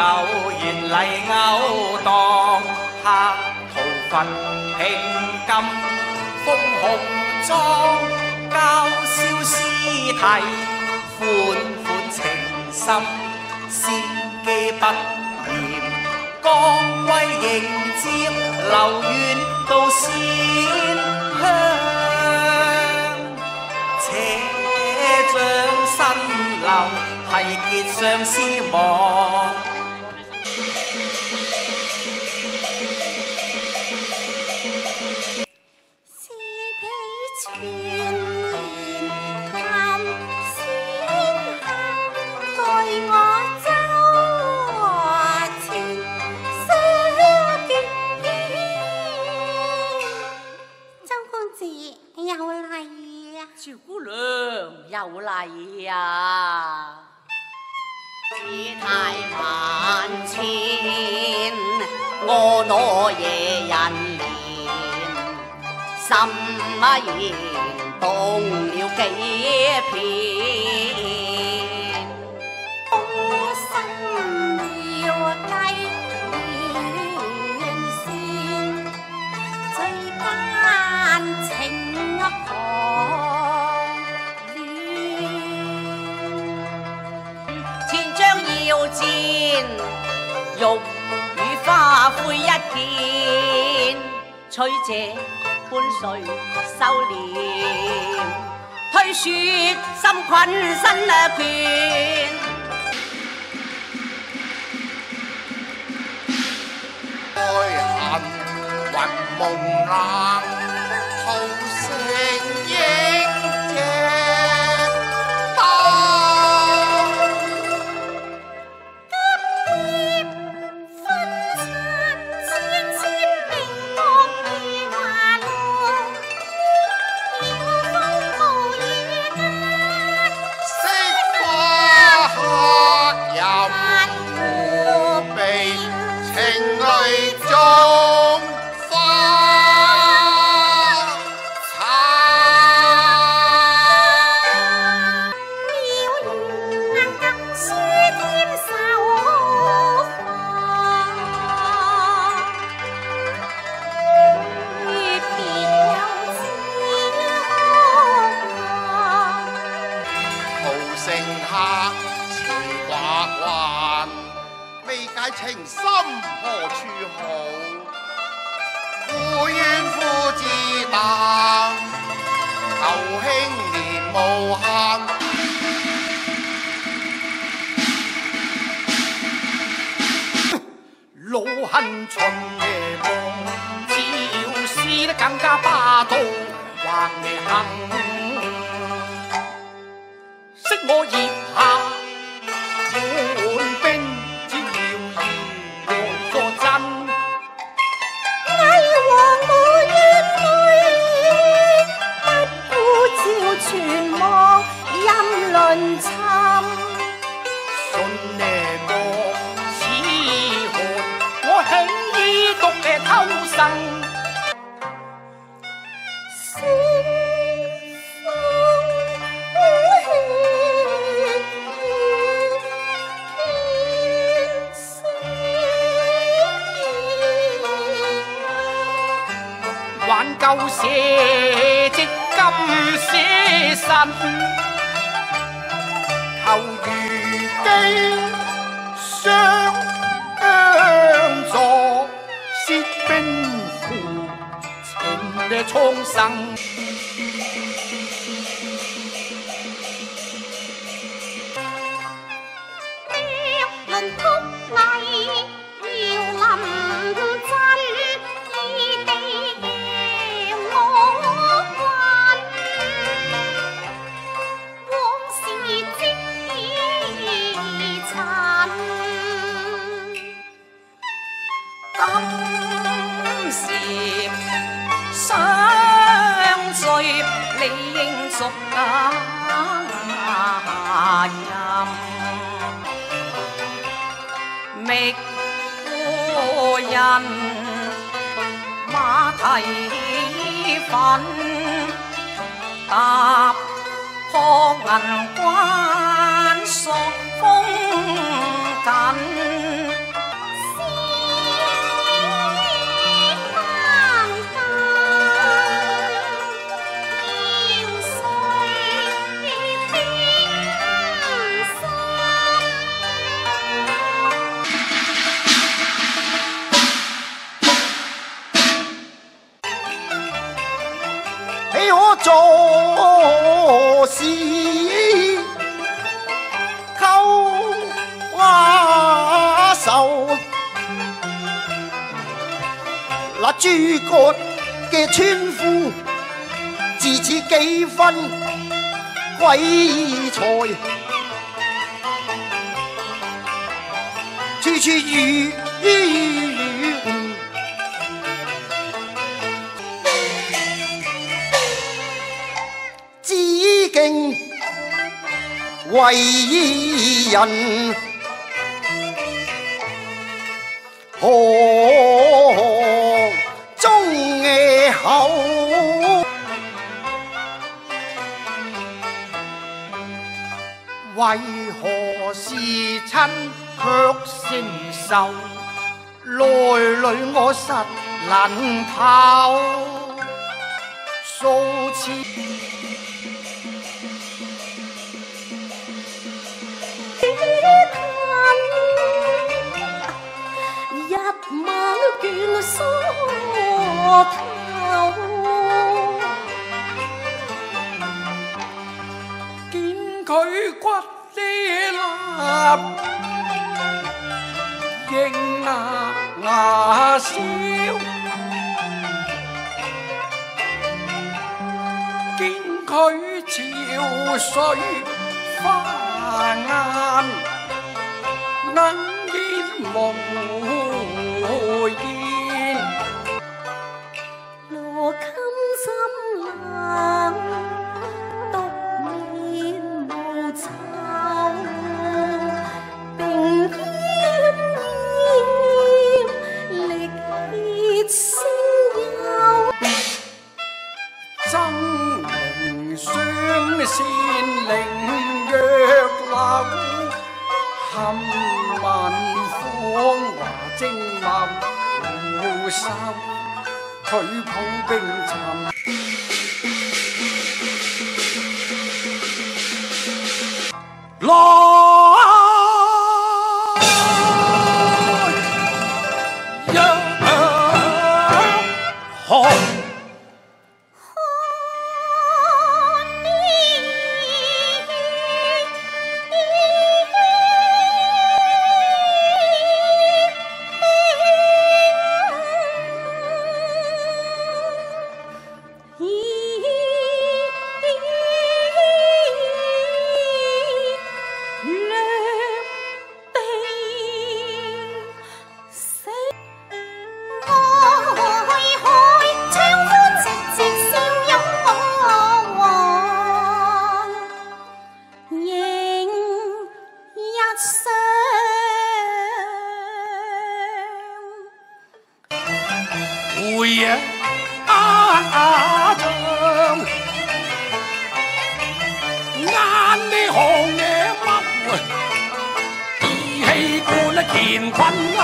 有缘嚟勾当，黑桃粉拼金，封红妆，交宵诗题，款款情深，先机不厌，光辉迎接，留远到仙乡，且将新留。系结相思望，全年任仙客，待我周前相见。周公子有礼啊！赵姑娘有礼啊！姿太万千，婀娜惹人。心言动了几片，空心要计远线，最奸情狂恋。千张要战，玉与花灰一件，取这潘水收敛，推雪心困身倦。爱恨云梦冷， 无限。老恨秦夜梦，招式得更加霸道，橫夜行，识我葉挽救社稷今舍身，求如机相助，薛兵符情嘅苍生。啊吟觅故人马蹄粉踏破银关朔风紧诸葛嘅村夫自此几分鬼才，处处遇遇知敬为人，何为何是亲却先受？内里我实难透。数次叹，一晚倦。取潮水翻眼，能見無言。善凌若柳，含文芳華正茂护心，佢抱冰沉。會啊啊唱，啱呢行嘢乜？義氣冠啊乾坤啊！